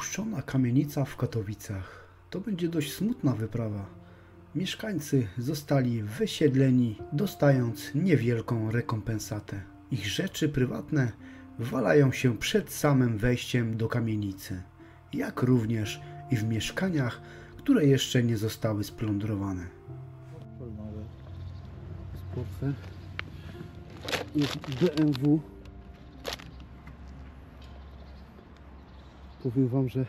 Opuszczona kamienica w Katowicach to będzie dość smutna wyprawa. Mieszkańcy zostali wysiedleni, dostając niewielką rekompensatę. Ich rzeczy prywatne walają się przed samym wejściem do kamienicy, jak również i w mieszkaniach, które jeszcze nie zostały splądrowane. Sportfel. Jest BMW. Powiem wam, że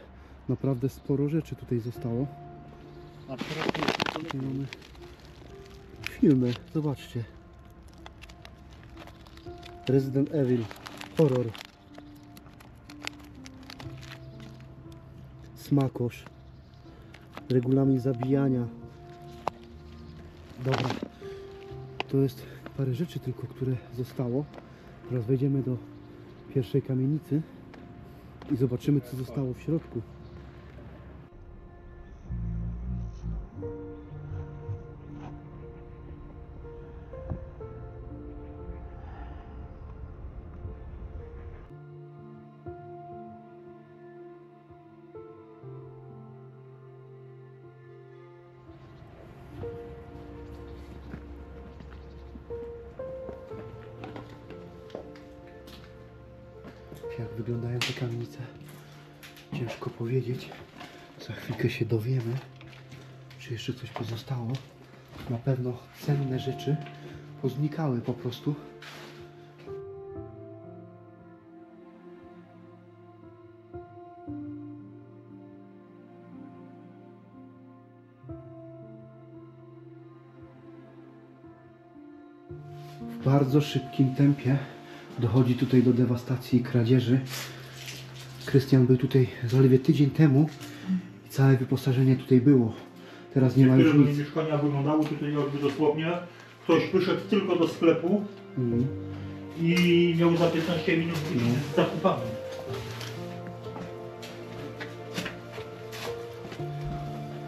naprawdę sporo rzeczy tutaj zostało. A jest Tutaj mamy filmy, zobaczcie. Resident Evil, horror. Smakosz. Regulamin zabijania. Dobra. To jest parę rzeczy tylko, które zostało. Teraz wejdziemy do pierwszej kamienicy i zobaczymy, co zostało w środku. Jak wyglądają te kamienice? Ciężko powiedzieć. Za chwilkę się dowiemy, czy jeszcze coś pozostało. Na pewno cenne rzeczy poznikały po prostu. W bardzo szybkim tempie dochodzi tutaj do dewastacji i kradzieży. Krystian był tutaj zaledwie tydzień temu i całe wyposażenie tutaj było. Teraz nie ma już nic. mieszkania wyglądały tutaj jakby dosłownie ktoś wyszedł tylko do sklepu Mhm. i miał za 15 minut wrócić z zakupami.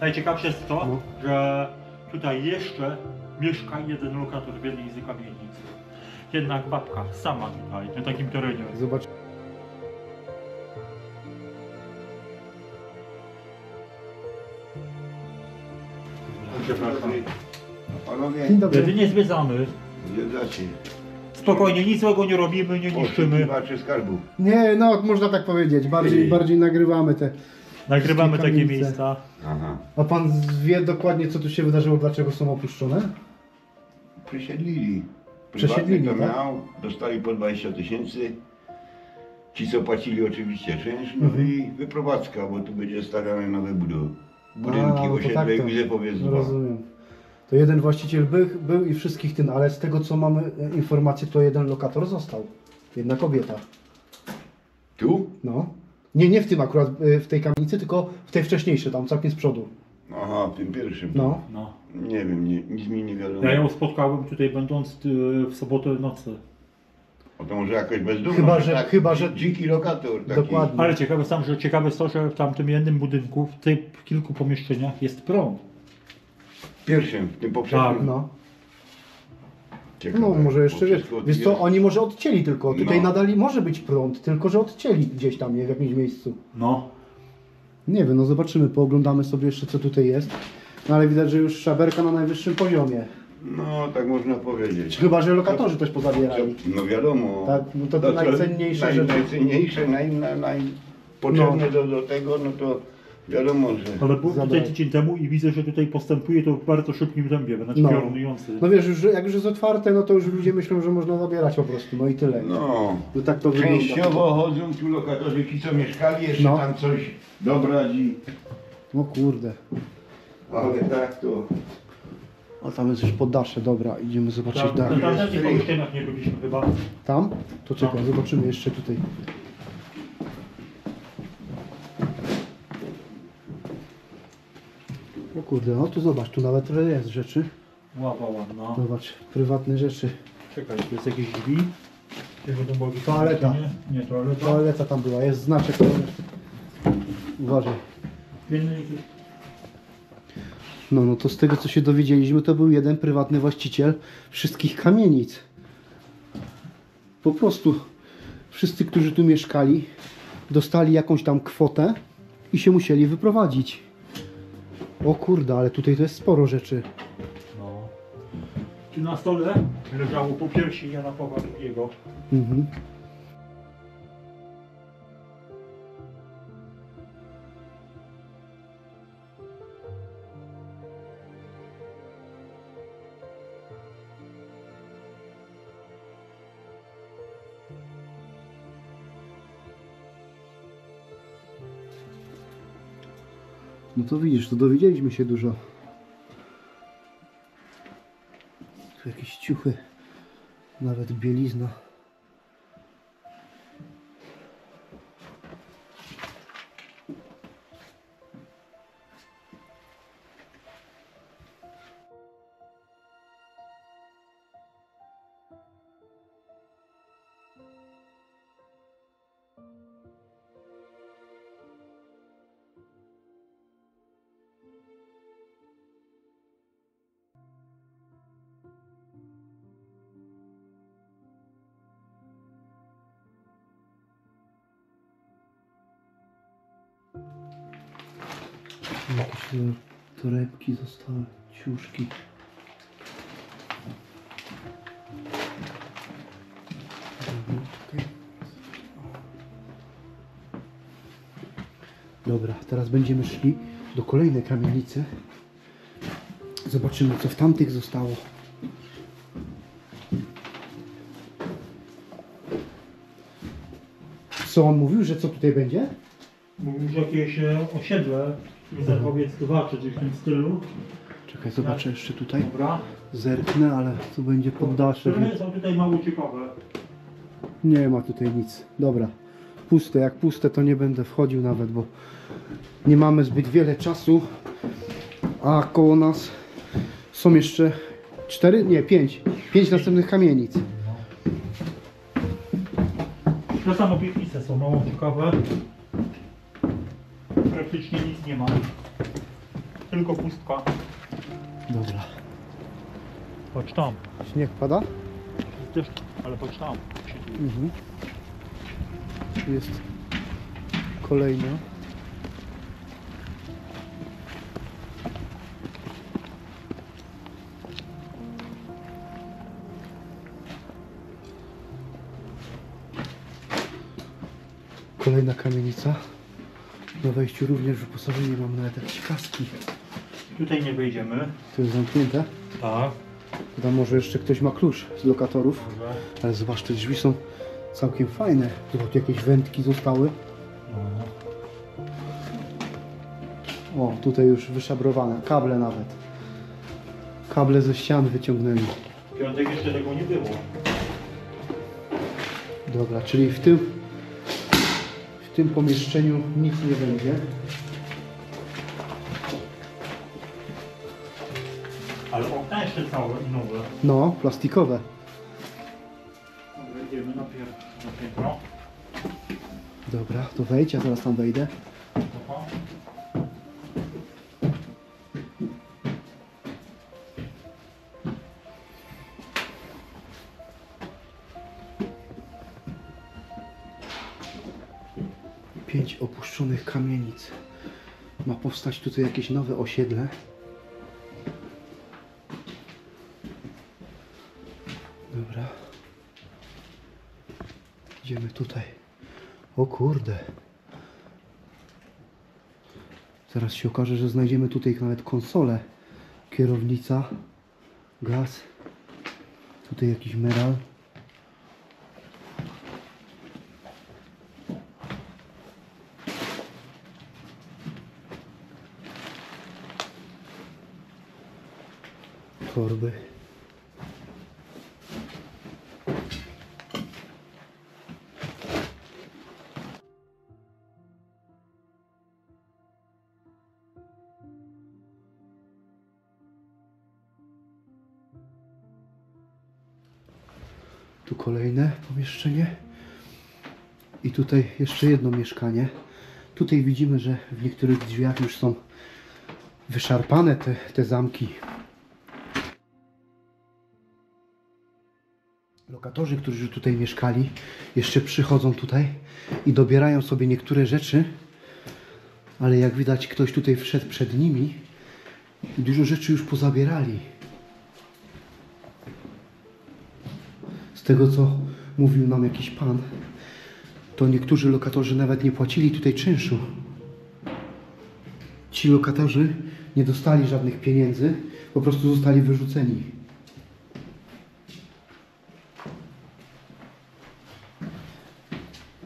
Najciekawsze jest to, No. że tutaj jeszcze mieszka jeden lokator w jednej z kamienic. Jednak babka sama tutaj, na takim terenie. Zobacz. Przepraszam. Panowie, Dzień dobry. Wtedy nie zwiedzamy. zwiedzacie. Spokojnie, nic złego nie robimy, nie niszczymy. Poszukiwacze skarbów. Nie, no można tak powiedzieć. Bardziej, Ej. bardziej nagrywamy te. Nagrywamy takie miejsca. Aha. A pan wie dokładnie co tu się wydarzyło, dlaczego są opuszczone? Przesiedlili. Przesiedlili, to tak? miał, dostali po 20 tysięcy. Ci co płacili oczywiście czynsz, no Mhm. i wyprowadzka, bo tu będzie stawiane nowe budu- budynki, A, no osiedle tak i to. widzę powiedz dwa. rozumiem. To jeden właściciel był, był i wszystkich tym, ale z tego co mamy e, informację, to jeden lokator został. Jedna kobieta. Tu? No. Nie, nie w tym akurat, e, w tej kamienicy, tylko w tej wcześniejszej, tam całkiem z przodu. Aha, w tym pierwszym. No. No. Nie wiem, nie, nic mi nie wiadomo. Ja ją spotkałem tutaj będąc y, w sobotę w nocy. O to może jakoś bezdomny. Chyba, że- tak, chyba, że- Dziki lokator taki. Dokładnie. Ale ciekawe sam, że ciekawe jest to, że w tamtym jednym budynku, w tych kilku pomieszczeniach jest prąd. W pierwszym, w tym poprzednim. Tak, No. Ciekawe, No może jeszcze wiesz. wszystko Wiesz co, oni może odcięli tylko. Tutaj No. nadal może być prąd, tylko że odcięli gdzieś tam, nie w jakimś miejscu. No. Nie wiem, no zobaczymy, pooglądamy sobie jeszcze co tutaj jest. No ale widać, że już szaberka na najwyższym poziomie. No, tak można powiedzieć. Chyba, że lokatorzy też pozabierali. No wiadomo. Tak, no to te co- najcenniejsze naj, rzeczy. Najcenniejsze, naj, naj, naj potrzebne do, do tego, no to wiadomo, że... Ale był tutaj tydzień temu i widzę, że tutaj postępuje to w bardzo szybkim tempie, wręcz No. piorunujący. No wiesz, już, jak już jest otwarte, no to już ludzie myślą, że można zabierać po prostu, no i tyle. No, No tak to wygląda. częściowo chodzą tu lokatorzy, ci co mieszkali, jeszcze No. tam coś dobrać i... No kurde. Ale tak to... O tam jest już poddasze, dobra, idziemy zobaczyć Tam, dalej. tam, pomieszczeniach nie byliśmy chyba. Tam? To czekaj, No. zobaczymy jeszcze tutaj. Kurde, no tu zobacz, tu nawet trochę jest rzeczy. Ława ładna. Zobacz, prywatne rzeczy. Czekaj, tu jest jakieś drzwi. Toaleta. Nie, nie toaleta. Toaleta tam była, jest znaczek. Uważaj. No, no to z tego co się dowiedzieliśmy, to był jeden prywatny właściciel wszystkich kamienic. Po prostu wszyscy, którzy tu mieszkali, dostali jakąś tam kwotę i się musieli wyprowadzić. O kurde, ale tutaj to jest sporo rzeczy. No. Tu na stole leżało po piersi Jana Pawła II. Mhm. No to widzisz, to dowiedzieliśmy się dużo. Tu jakieś ciuchy, nawet bielizna. Jakieś torebki zostały, ciuszki. Dobra, teraz będziemy szli do kolejnej kamienicy. Zobaczymy, co w tamtych zostało. Co on mówił, że co tutaj będzie? Mówił, że jakieś e, osiedle, Mizakowiec 2 czy coś w tym stylu. Czekaj, zobaczę jeszcze tutaj. Dobra. Zerknę, ale tu będzie poddasze. Które Więc... są tutaj mało ciekawe. Nie ma tutaj nic. Dobra. Puste. Jak puste, to nie będę wchodził nawet, bo nie mamy zbyt wiele czasu. A koło nas są jeszcze cztery, nie, pięć. Pięć następnych kamienic. Te samo piwnice są mało ciekawe. Praktycznie nic nie ma. Tylko pustka. Dobra. Patrz tam. Śnieg pada? Też, ale patrz tam. Mhm. Tu jest kolejna. Kolejna kamienica. Na wejściu również wyposażenie mam nawet jakieś kaski. Tutaj nie wejdziemy. To jest zamknięte. Tak. Tam może jeszcze ktoś ma klucz z lokatorów. Może. Ale zobacz, te drzwi są całkiem fajne. Tu jakieś wędki zostały. No. O, tutaj już wyszabrowane, kable nawet. Kable ze ścian wyciągnęli. Piątek jeszcze tego nie było. Dobra, czyli w tym, w tym pomieszczeniu nic nie będzie. Ale okna jeszcze całe i nowe. No, plastikowe. Na, pier- na piętro. Dobra, to wejdź, ja zaraz tam wejdę. Pięć opuszczonych kamienic. Ma powstać tutaj jakieś nowe osiedle. Dobra. Idziemy tutaj. O kurde. Zaraz się okaże, że znajdziemy tutaj nawet konsolę. Kierownica. Gaz. Tutaj jakiś meral. Torby. Tu kolejne pomieszczenie. I tutaj jeszcze jedno mieszkanie. Tutaj widzimy, że w niektórych drzwiach już są wyszarpane te, te zamki. Lokatorzy, którzy tutaj mieszkali, jeszcze przychodzą tutaj i dobierają sobie niektóre rzeczy. Ale jak widać, ktoś tutaj wszedł przed nimi i dużo rzeczy już pozabierali. Z tego, co mówił nam jakiś pan, to niektórzy lokatorzy nawet nie płacili tutaj czynszu. Ci lokatorzy nie dostali żadnych pieniędzy, po prostu zostali wyrzuceni.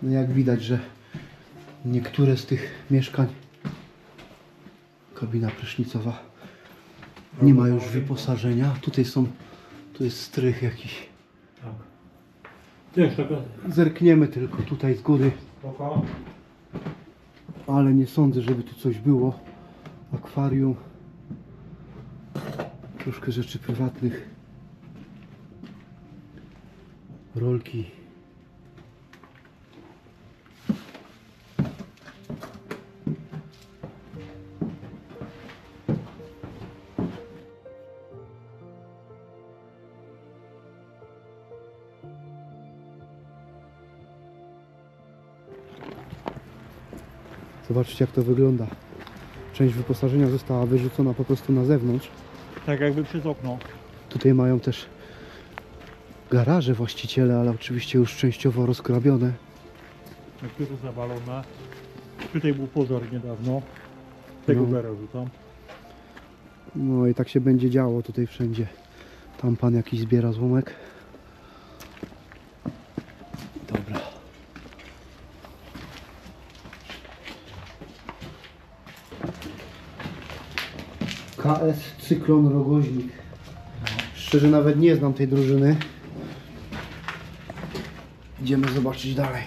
No jak widać, że niektóre z tych mieszkań, kabina prysznicowa, nie ma już wyposażenia. Tutaj są, tu jest strych jakiś. Tak. Zerkniemy tylko tutaj z góry, ale nie sądzę, żeby tu coś było. Akwarium. Troszkę rzeczy prywatnych. Rolki. Zobaczcie jak to wygląda. Część wyposażenia została wyrzucona po prostu na zewnątrz. Tak jakby przez okno. Tutaj mają też garaże właściciele, ale oczywiście już częściowo rozkrabione. Niektóre zawalone. Tutaj był pożar niedawno. Tego No. garażu tam. No i tak się będzie działo tutaj wszędzie. Tam pan jakiś zbiera złomek. Dobra. KS Cyklon Rogoźnik. Szczerze nawet nie znam tej drużyny. Idziemy zobaczyć dalej.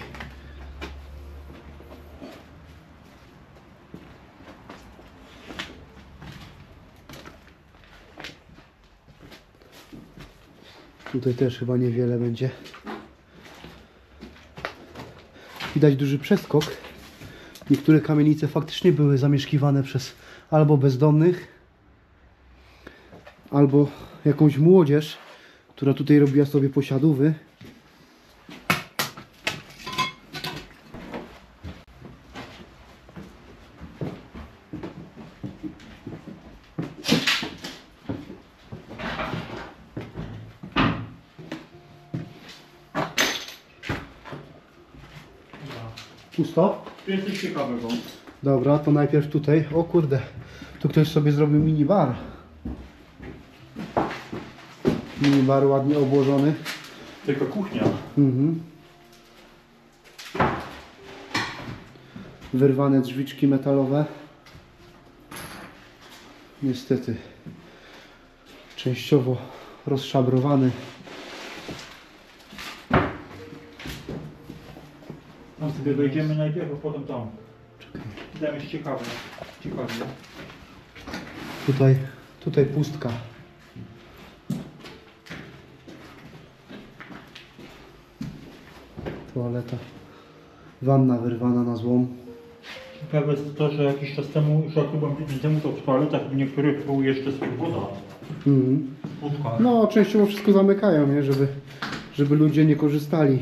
Tutaj też chyba niewiele będzie. Widać duży przeskok. Niektóre kamienice faktycznie były zamieszkiwane przez albo bezdomnych, albo jakąś młodzież, która tutaj robiła sobie posiadówy. Pusto? Tu jest coś ciekawego. Dobra, to najpierw tutaj. O kurde, tu ktoś sobie zrobił minibar. Minibar ładnie obłożony. Tylko kuchnia. Mhm. Wyrwane drzwiczki metalowe. Niestety częściowo rozszabrowany. Tam sobie wejdziemy najpierw, a potem tam. Tam jest ciekawe. Ciekawie. Tutaj, tutaj pustka. Toaleta. Wanna wyrwana na złom. Ciekawe jest to, że jakiś czas temu, już jak byłem tydzień temu, to w toaletach w niektórych był jeszcze swój woda. Mhm. No, częściowo wszystko zamykają, nie? Żeby, żeby ludzie nie korzystali,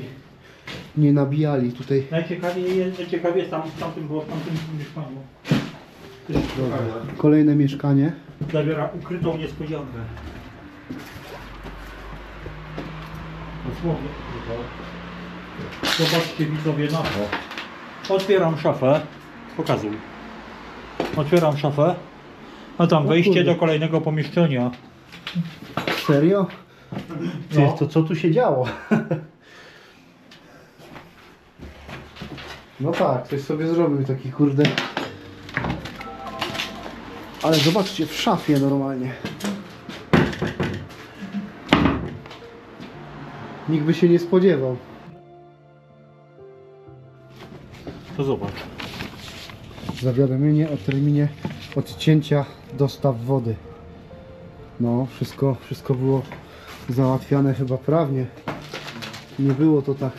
nie nabijali tutaj. Najciekawiej jest, najciekawiej jest tam w tamtym, bo w tamtym mieszkaniu. Ciekawe. Kolejne mieszkanie. Zawiera ukrytą niespodziankę. Dosłownie ukrytą. Zobaczcie widzowie na to. Otwieram szafę. Pokazuj. Otwieram szafę. A tam wejście do kolejnego pomieszczenia. Serio? Ty, No. to co tu się działo? No tak, ktoś sobie zrobił taki kurde. Ale zobaczcie, w szafie normalnie. Nikt by się nie spodziewał. To zobacz. Zawiadomienie o terminie odcięcia dostaw wody. No, wszystko, wszystko było załatwiane chyba prawnie. Nie było to tak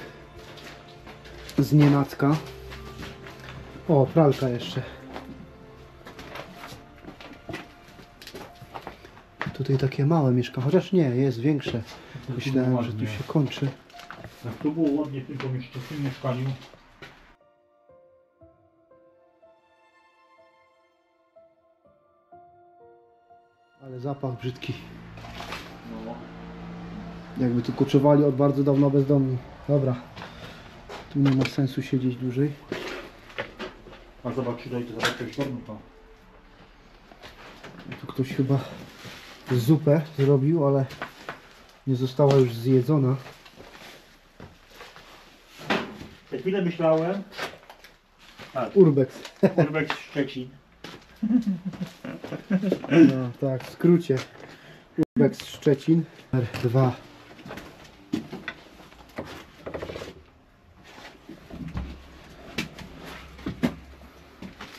z nienacka. O, pralka jeszcze. Tutaj takie małe mieszka, chociaż nie, jest większe. Myślałem, że tu się kończy. Jak tu było ładnie pomieszczeniu, w tym mieszkaniu. Ale zapach brzydki. No. Jakby tu koczowali od bardzo dawna bezdomni. Dobra. Tu nie ma sensu siedzieć dłużej. A zobacz tutaj, to zobacz coś gornika. Tu ktoś chyba zupę zrobił, ale nie została już zjedzona. Ja chwilę myślałem. Tak, Urbex. Urbex Szczecin. No, tak, w skrócie. Urbex Szczecin. Numer dwa.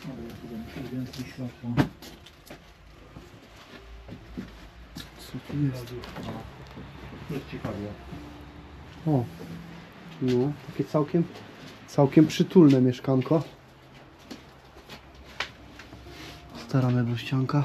Ale ja tu muszę więcej światła. Co tu jest? To jest ciekawie. O. No, takie całkiem, całkiem przytulne mieszkanko. Stara meblościanka.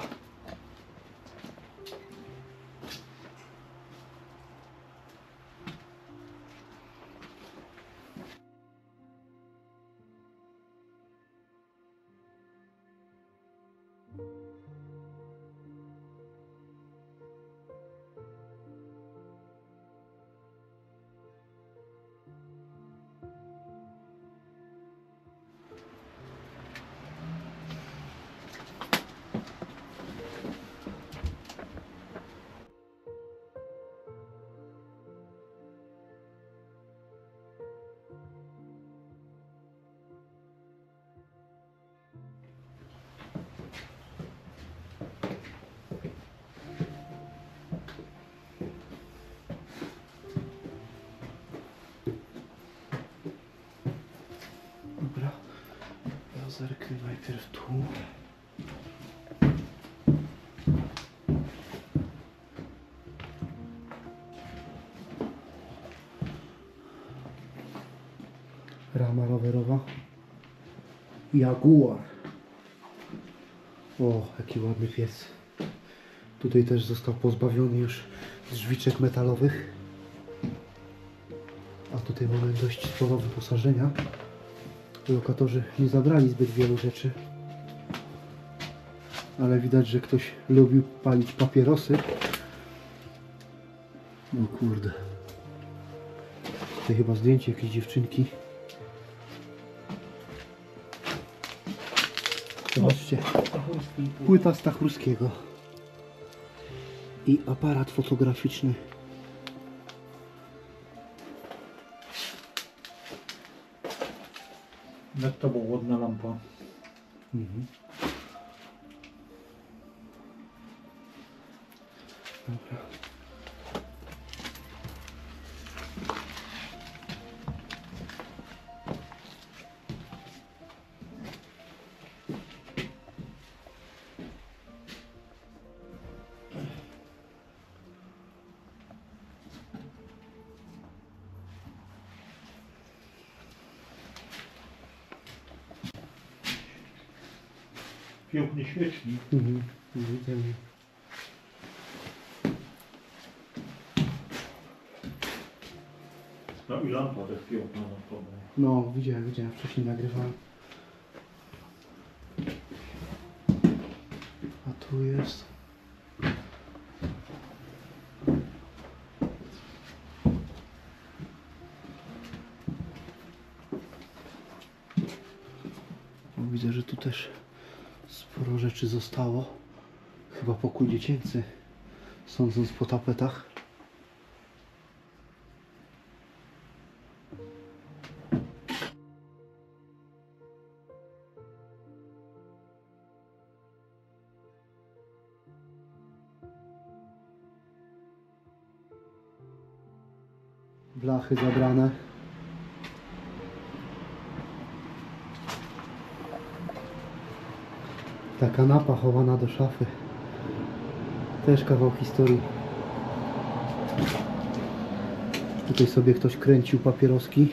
Zerknę najpierw tu. Rama rowerowa. Jaguar. O, jaki ładny pies. Tutaj też został pozbawiony już drzwiczek metalowych. A tutaj mamy dość sporo wyposażenia. Lokatorzy nie zabrali zbyt wielu rzeczy. Ale widać, że ktoś lubił palić papierosy. No kurde. Tutaj chyba zdjęcie jakiejś dziewczynki. Zobaczcie. Płyta Stachurskiego. I aparat fotograficzny. Nad tobą ładna lampa. Mhm. Dobra. No, widziałem, widziałem, wcześniej nagrywałem. A tu jest. Widzę, że tu też sporo rzeczy zostało. Chyba pokój dziecięcy, sądząc po tapetach. Blachy zabrane. Ta kanapa chowana do szafy. Też kawał historii. Tutaj sobie ktoś kręcił papieroski.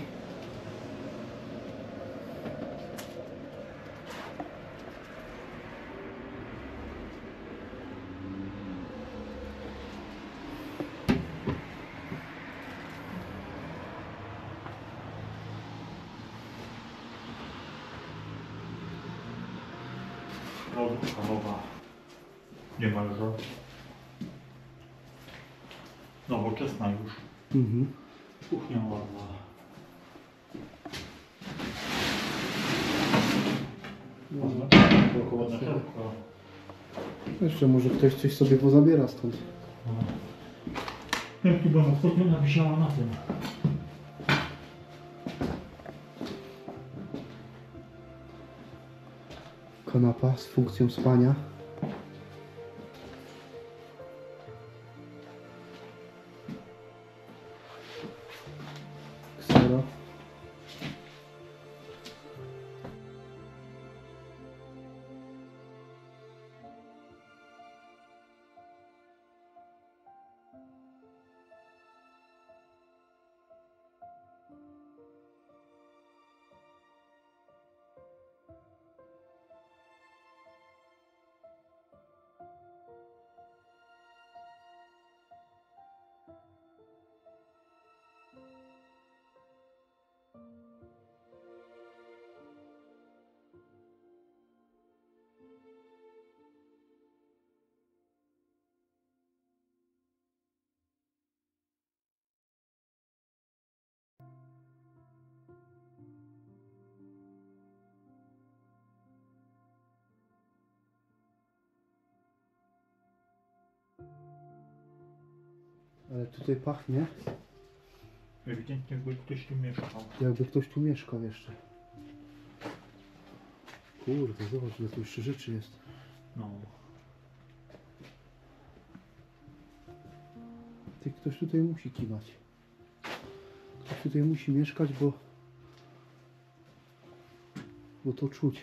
Lodówka nowa. Niemalże. Nowoczesna już. Mhm. Kuchnia ładna. Ładna, ładna szafka. Jeszcze może ktoś coś sobie pozabiera stąd. Jak tu była ostatnio nawisiała na tym. Kanapa z funkcją spania. Ale tutaj pachnie, Ewidentnie jakby ktoś tu mieszkał. jakby ktoś tu mieszkał jeszcze. Kurde, zobacz, ile tu jeszcze rzeczy jest. No. Ty ktoś tutaj musi kiwać. Ktoś tutaj musi mieszkać, bo bo to czuć.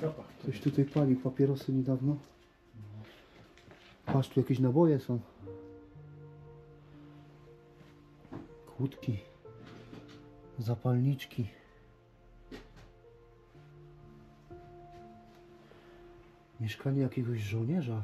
Zapach. Ktoś tutaj palił papierosy niedawno. Patrz, tu jakieś naboje są. Kłódki. Zapalniczki. Mieszkanie jakiegoś żołnierza.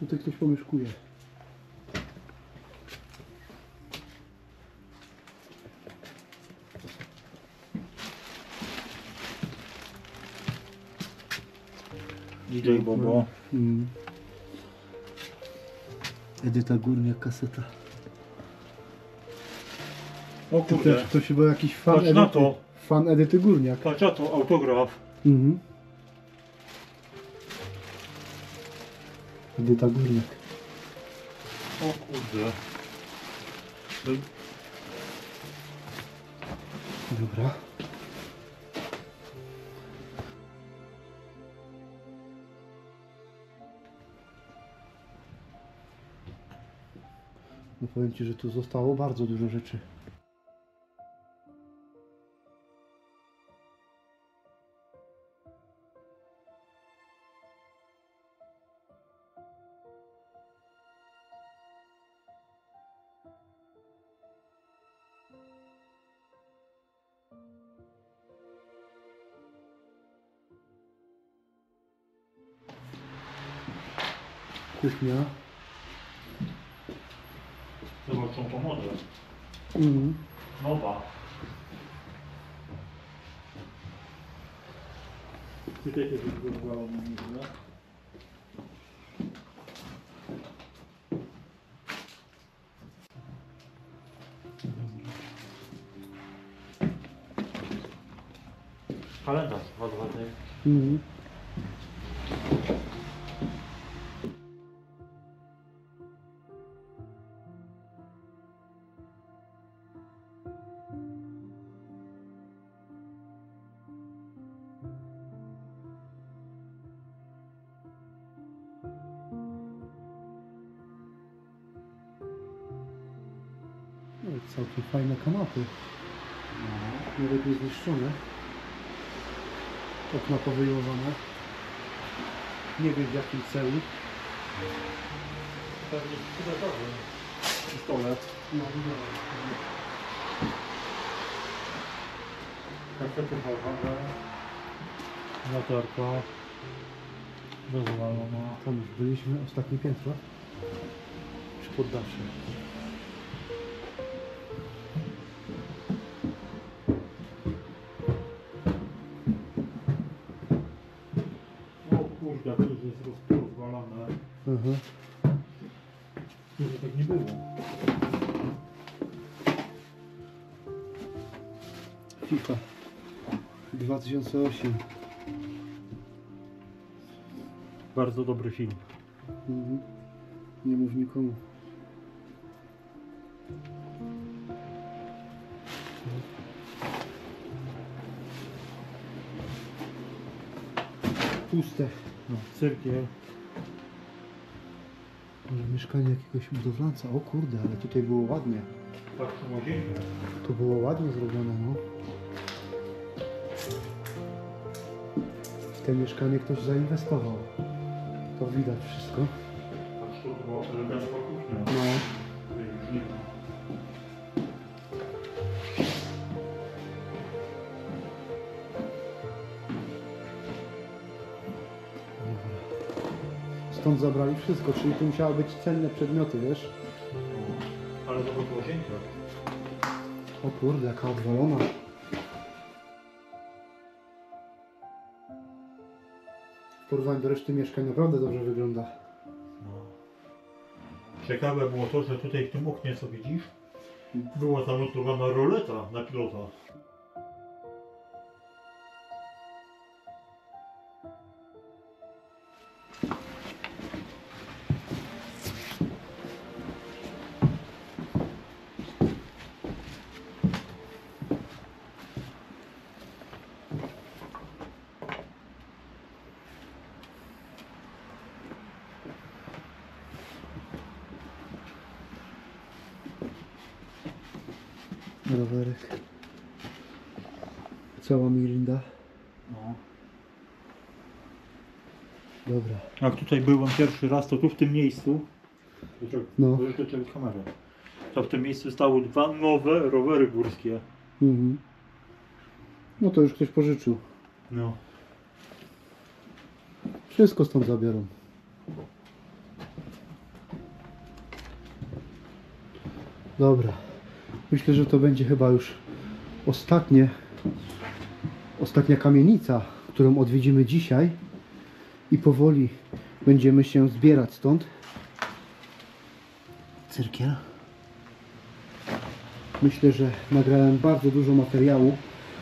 Tutaj ktoś pomieszkuje. DJ Bobo. Mm. Edyta Górniak kaseta. O To kurde. też ktoś chyba jakiś fan Patrz Edyty. na to. Fan Edyty Górniak. Patrz na to, autograf. Mhm. Edyta Górniak. O kurde. To Dobra. No powiem Ci, że tu zostało bardzo dużo rzeczy. Kuchnia. zobaczą pomodę. Mhm. Nowa. Tutaj też wyglądało na nieźle. Kalendarz 2 Mhm. Kanapy. Nawet nie zniszczone. Okna powyjmowane. Nie wiem w jakim celu. Pewnie sprzedażowy pistolet. Kasety chowane. Latarka. Rozwalona. Tam już byliśmy, ostatnie piętro. Przy poddasze. Mhm. Może tak nie było. FIFA 2008. Bardzo dobry film. Mhm. Nie mów nikomu. Puste. No, cyrkiel. Mieszkanie jakiegoś budowlanca. O kurde, ale tutaj było ładnie. Łazienkę. To było ładnie zrobione, no. W te mieszkanie ktoś zainwestował. To widać wszystko. Patrz, to elegancka Stąd zabrali wszystko, czyli tu musiały być cenne przedmioty, wiesz? Ale zobacz łazienkę. O kurde, jaka odwalona. W porównaniu do reszty mieszkań naprawdę dobrze wygląda. No. Ciekawe było to, że tutaj w tym oknie, co widzisz, była zamontowana roleta na pilota. Tutaj byłem pierwszy raz, to tu w tym miejscu, No. kamerę, to w tym miejscu stały dwa nowe rowery górskie. Mhm. No to już ktoś pożyczył. No. Wszystko stąd zabiorą. Dobra. Myślę, że to będzie chyba już ostatnie, ostatnia kamienica, którą odwiedzimy dzisiaj. I powoli będziemy się zbierać stąd. Cyrkiel. Myślę, że nagrałem bardzo dużo materiału,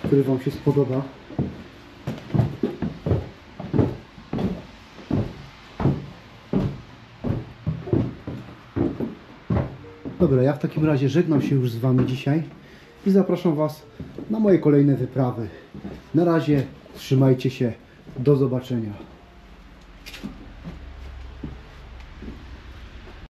który Wam się spodoba. Dobra, ja w takim razie żegnam się już z Wami dzisiaj i zapraszam Was na moje kolejne wyprawy. Na razie trzymajcie się, do zobaczenia.